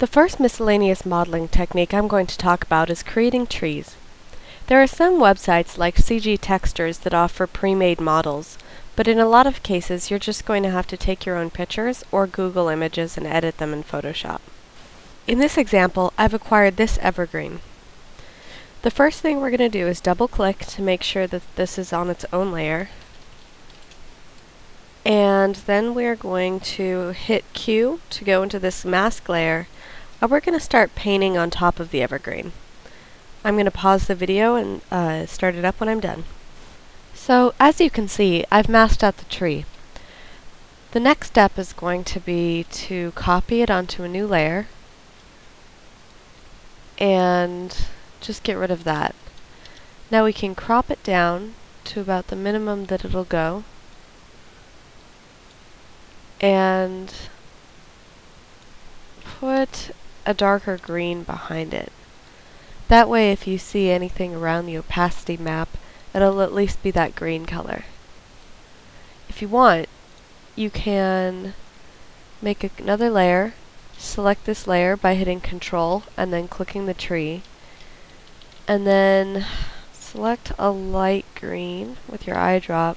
The first miscellaneous modeling technique I'm going to talk about is creating trees. There are some websites like CG Textures that offer pre-made models, but in a lot of cases you're just going to have to take your own pictures or Google images and edit them in Photoshop. In this example, I've acquired this evergreen. The first thing we're going to do is double click to make sure that this is on its own layer. And then we're going to hit Q to go into this mask layer and we're going to start painting on top of the evergreen. I'm going to pause the video and uh, start it up when I'm done. So as you can see, I've masked out the tree. The next step is going to be to copy it onto a new layer and just get rid of that. Now we can crop it down to about the minimum that it'll go and put a darker green behind it. That way if you see anything around the opacity map, it'll at least be that green color. If you want, you can make another layer, select this layer by hitting control and then clicking the tree, and then select a light green with your eyedrop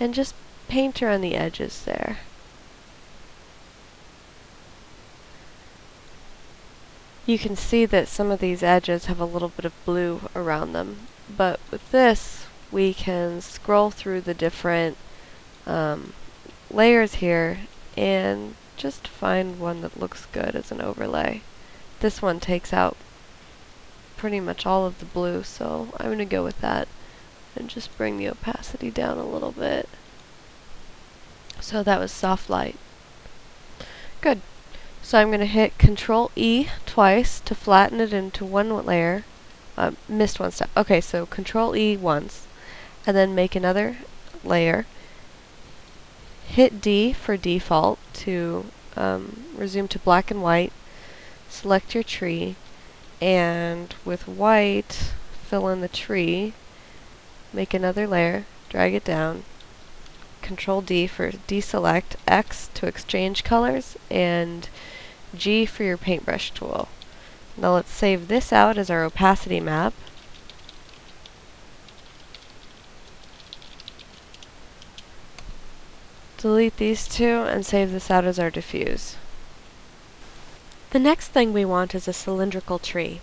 and just paint around the edges there. You can see that some of these edges have a little bit of blue around them. But with this, we can scroll through the different um, layers here and just find one that looks good as an overlay. This one takes out pretty much all of the blue, so I'm going to go with that and just bring the opacity down a little bit. So that was soft light. Good. So I'm going to hit Control E twice to flatten it into one layer. Uh, missed one step. Okay, so Control E once, and then make another layer. Hit D for default to um, resume to black and white. Select your tree, and with white, fill in the tree. Make another layer, drag it down. Control D for deselect, X to exchange colors, and G for your paintbrush tool. Now let's save this out as our opacity map. Delete these two and save this out as our diffuse. The next thing we want is a cylindrical tree.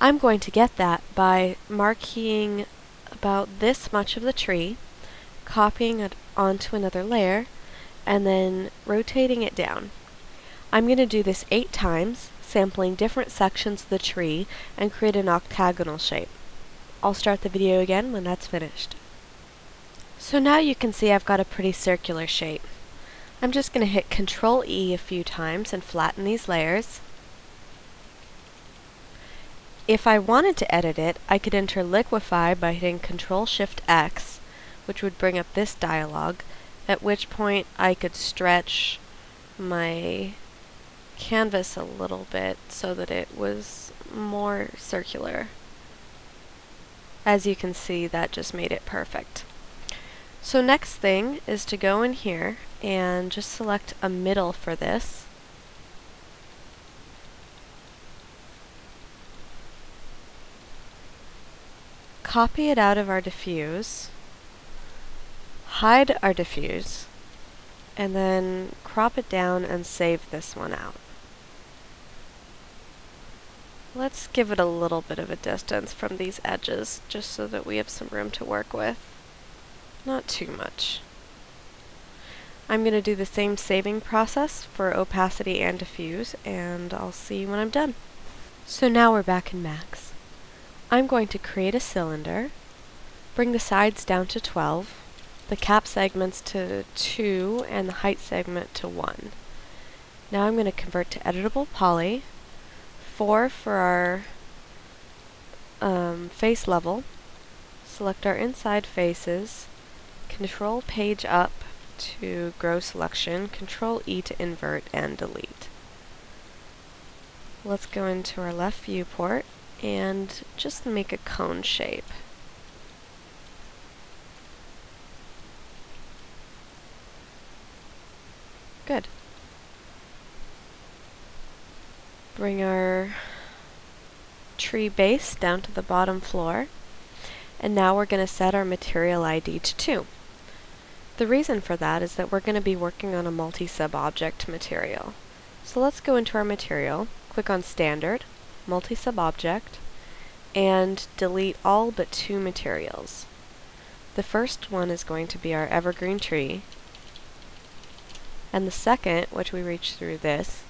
I'm going to get that by marking about this much of the tree, copying it onto another layer, and then rotating it down. I'm going to do this eight times, sampling different sections of the tree, and create an octagonal shape. I'll start the video again when that's finished. So now you can see I've got a pretty circular shape. I'm just going to hit Control E a few times and flatten these layers. If I wanted to edit it, I could enter liquify by hitting Control Shift X, which would bring up this dialog, at which point I could stretch my canvas a little bit so that it was more circular. As you can see, that just made it perfect. So next thing is to go in here and just select a middle for this. Copy it out of our diffuse, hide our diffuse, and then crop it down and save this one out. Let's give it a little bit of a distance from these edges, just so that we have some room to work with. Not too much. I'm going to do the same saving process for opacity and diffuse, and I'll see when I'm done. So now we're back in Max. I'm going to create a cylinder, bring the sides down to 12, the cap segments to 2, and the height segment to 1. Now I'm going to convert to editable poly, 4 for our um, face level. Select our inside faces. Control page up to grow selection. Control E to invert and delete. Let's go into our left viewport and just make a cone shape. Good. Bring our tree base down to the bottom floor. And now we're going to set our material ID to 2. The reason for that is that we're going to be working on a multi-sub object material. So let's go into our material, click on Standard, Multi-Sub Object, and delete all but two materials. The first one is going to be our evergreen tree, and the second, which we reach through this,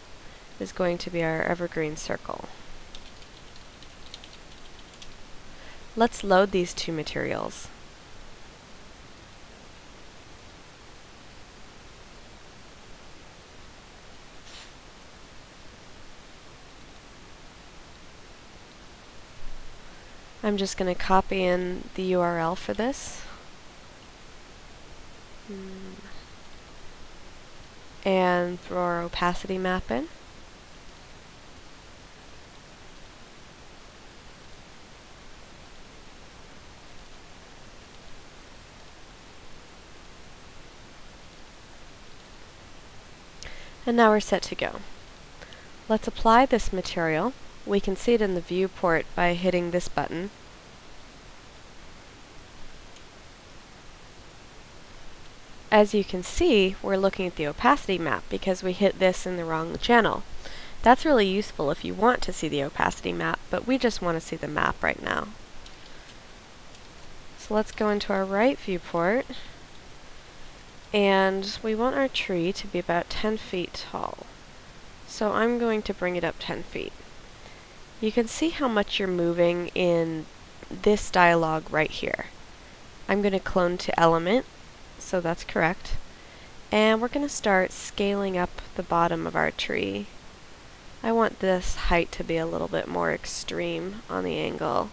is going to be our evergreen circle. Let's load these two materials. I'm just going to copy in the URL for this. Hmm. And throw our opacity map in. And now we're set to go. Let's apply this material. We can see it in the viewport by hitting this button. As you can see, we're looking at the opacity map because we hit this in the wrong channel. That's really useful if you want to see the opacity map, but we just want to see the map right now. So let's go into our right viewport and we want our tree to be about 10 feet tall. So I'm going to bring it up 10 feet. You can see how much you're moving in this dialog right here. I'm going to clone to element, so that's correct. And we're going to start scaling up the bottom of our tree. I want this height to be a little bit more extreme on the angle.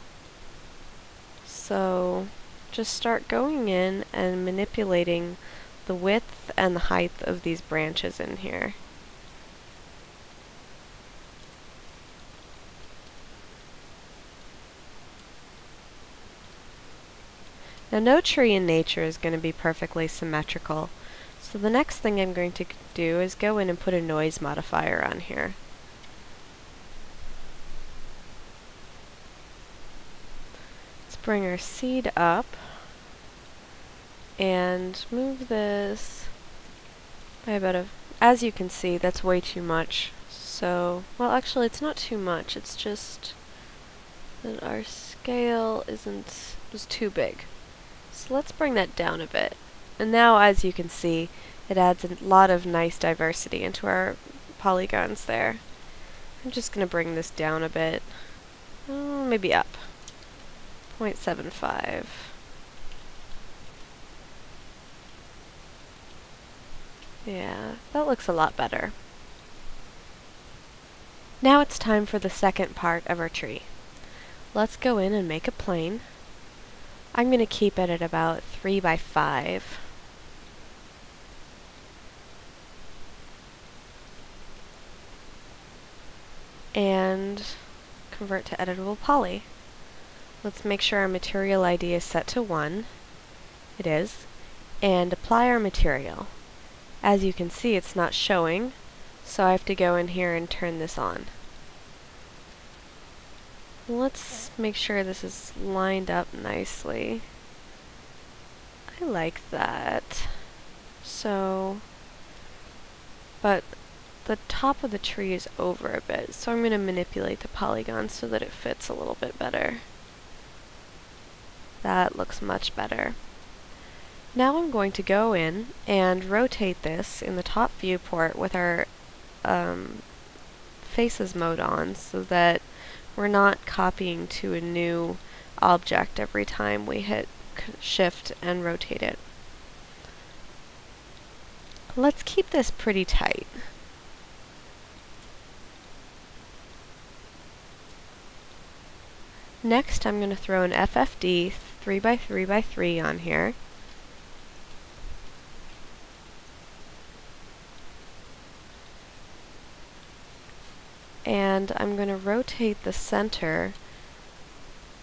So just start going in and manipulating the width and the height of these branches in here. Now no tree in nature is going to be perfectly symmetrical, so the next thing I'm going to do is go in and put a noise modifier on here. Let's bring our seed up and move this by about a, as you can see, that's way too much. So, well actually it's not too much, it's just that our scale isn't, was too big. So let's bring that down a bit. And now as you can see, it adds a lot of nice diversity into our polygons there. I'm just going to bring this down a bit. Oh, maybe up. 0.75. Yeah, that looks a lot better. Now it's time for the second part of our tree. Let's go in and make a plane. I'm going to keep it at about 3 by 5. And convert to editable poly. Let's make sure our material ID is set to 1. It is. And apply our material. As you can see, it's not showing, so I have to go in here and turn this on. Let's make sure this is lined up nicely. I like that. So, but the top of the tree is over a bit, so I'm going to manipulate the polygon so that it fits a little bit better. That looks much better. Now I'm going to go in and rotate this in the top viewport with our um, faces mode on so that we're not copying to a new object every time we hit shift and rotate it. Let's keep this pretty tight. Next I'm going to throw an FFD 3x3x3 on here. And I'm going to rotate the center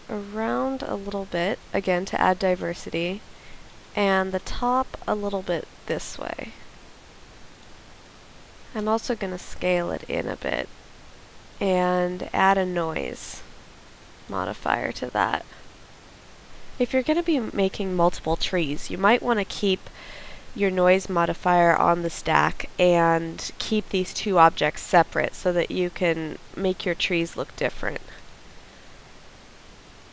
around a little bit, again to add diversity, and the top a little bit this way. I'm also going to scale it in a bit and add a noise modifier to that. If you're going to be making multiple trees, you might want to keep your noise modifier on the stack and keep these two objects separate so that you can make your trees look different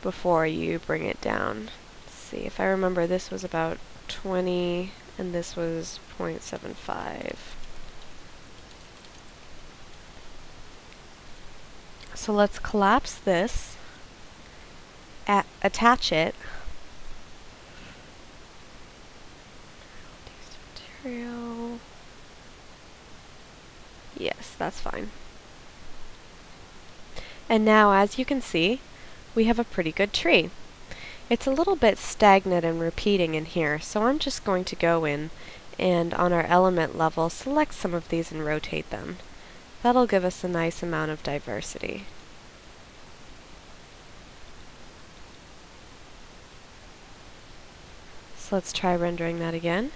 before you bring it down. Let's see, if I remember this was about 20 and this was 0.75. So let's collapse this, attach it, material, yes, that's fine. And now, as you can see, we have a pretty good tree. It's a little bit stagnant and repeating in here, so I'm just going to go in and on our element level select some of these and rotate them. That'll give us a nice amount of diversity. So let's try rendering that again.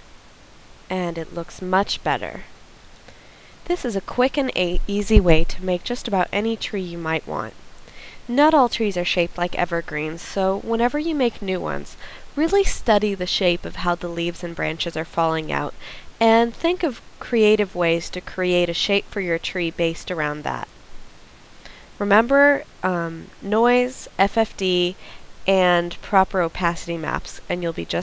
And it looks much better. This is a quick and easy way to make just about any tree you might want. Not all trees are shaped like evergreens, so whenever you make new ones, really study the shape of how the leaves and branches are falling out, and think of creative ways to create a shape for your tree based around that. Remember um, noise, FFD, and proper opacity maps, and you'll be just